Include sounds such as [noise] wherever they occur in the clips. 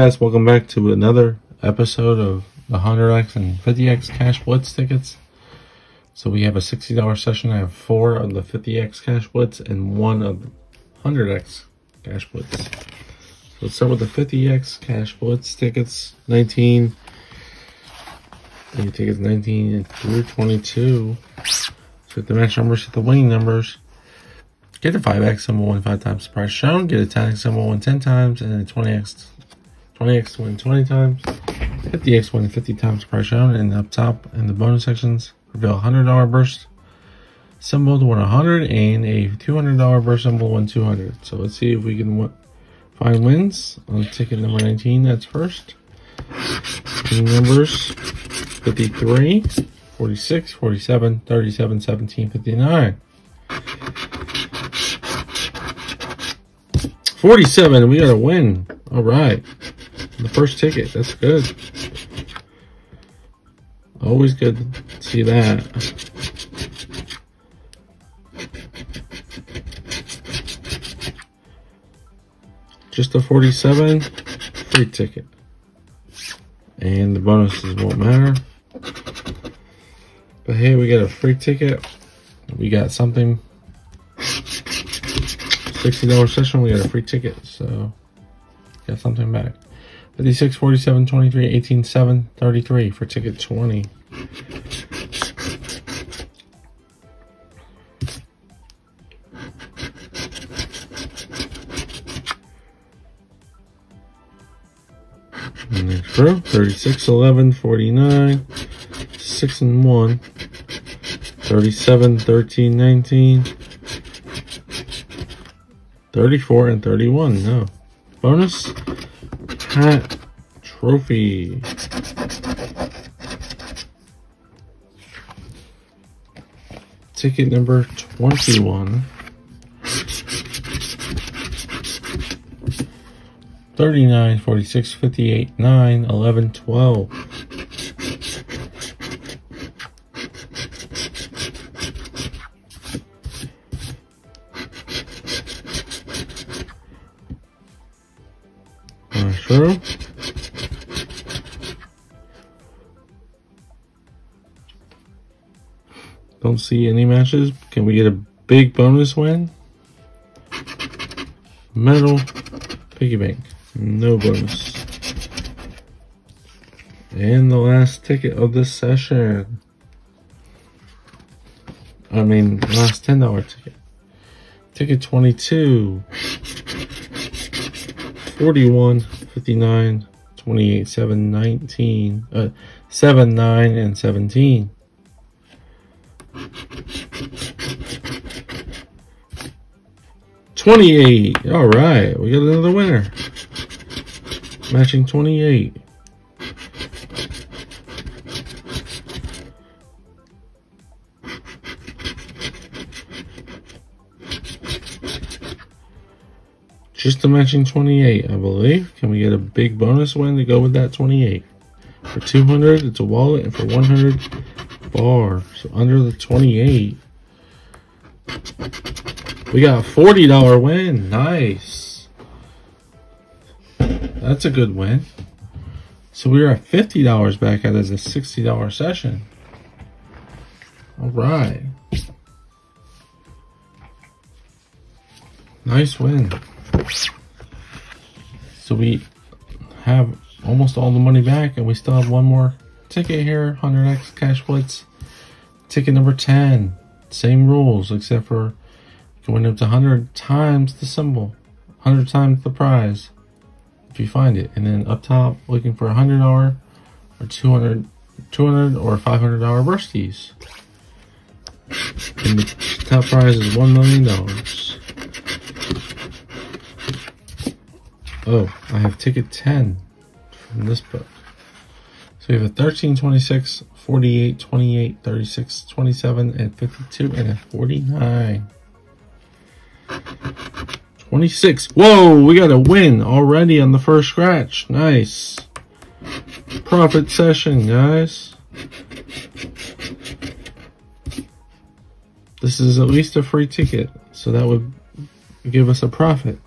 guys, welcome back to another episode of the 100x and 50x Cash Blitz tickets. So we have a $60 session. I have four of the 50x Cash Blitz and one of the 100x Cash Blitz. So let's start with the 50x Cash Blitz tickets. 19. And tickets 19 through 22. So the match numbers, hit the winning numbers. Get a 5x symbol win 5 times the price shown. Get a 10x symbol 10 times. And then 20x 20x win 20 times. 50x win 50 times price shown. And up top in the bonus sections, reveal $100 burst symbol to win 100 and a $200 burst symbol to win 200. So let's see if we can find wins on ticket number 19. That's first. numbers 53, 46, 47, 37, 17, 59. 47, we got a win. All right. The first ticket, that's good. Always good to see that. Just a 47, free ticket. And the bonuses won't matter. But hey, we got a free ticket. We got something $60 session, we got a free ticket, so got something back. 56, 47, 23, 18, 7, 33 for ticket 20. And next row, 36, 11, 49, 6 and 1, 37, 13, 19, 34 and 31. No. Bonus hat trophy. Ticket number 21. 39, 46, 58, 9, 11, 12. True. Don't see any matches. Can we get a big bonus win? Metal piggy bank. No bonus. And the last ticket of this session. I mean, last $10 ticket. Ticket 22. 41, 59, 28, 7, 19, uh, 7, 9, and 17. Twenty-eight. All right, we got another winner. Matching twenty-eight. Just a matching 28, I believe. Can we get a big bonus win to go with that 28? For 200, it's a wallet, and for 100, bar. So under the 28. We got a $40 win. Nice. That's a good win. So we are at $50 back at as a $60 session. All right. Nice win. So we have almost all the money back and we still have one more ticket here, 100x cash blitz. Ticket number 10, same rules except for going up to 100 times the symbol, 100 times the prize if you find it. And then up top, looking for a $100 or 200 200 or $500 bursties. And the top prize is $1 million. Oh, I have ticket 10 from this book. So we have a 13, 26, 48, 28, 36, 27, and 52, and a 49. 26. Whoa, we got a win already on the first scratch. Nice. Profit session, guys. This is at least a free ticket, so that would give us a profit.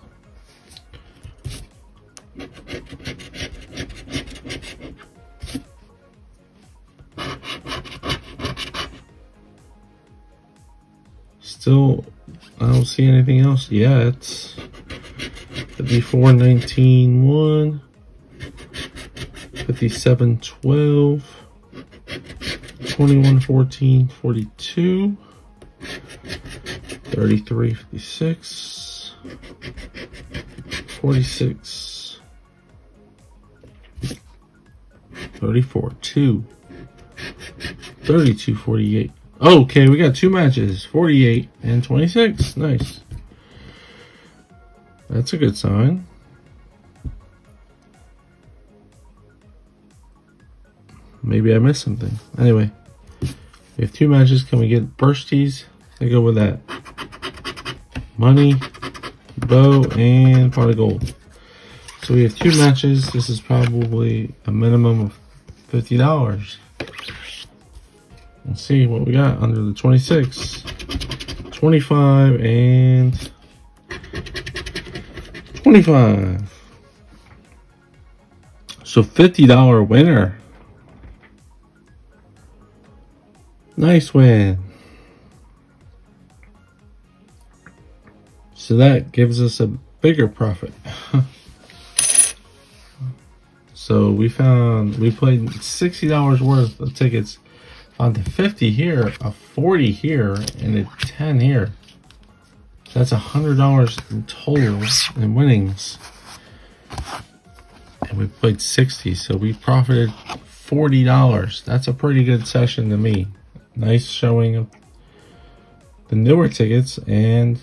Still, I don't see anything else yet. 54 19 1. 57 12. 21 14 42. 33 56. 46. 34 2. 32 48. Okay, we got two matches 48 and 26. Nice. That's a good sign. Maybe I missed something. Anyway, we have two matches. Can we get bursties? I go with that. Money, bow, and pot of gold. So we have two matches. This is probably a minimum of $50. Let's see what we got under the 26. 25 and 25. So $50 winner. Nice win. So that gives us a bigger profit. [laughs] so we found, we played $60 worth of tickets on the 50 here, a 40 here, and a 10 here. That's a $100 in total in winnings. And we played 60, so we profited $40. That's a pretty good session to me. Nice showing of the newer tickets, and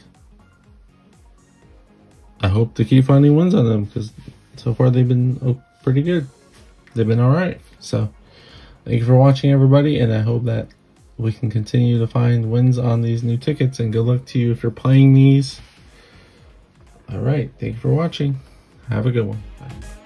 I hope to keep finding wins on them because so far they've been oh, pretty good. They've been all right. So thank you for watching, everybody, and I hope that we can continue to find wins on these new tickets. And good luck to you if you're playing these. All right, thank you for watching. Have a good one. Bye.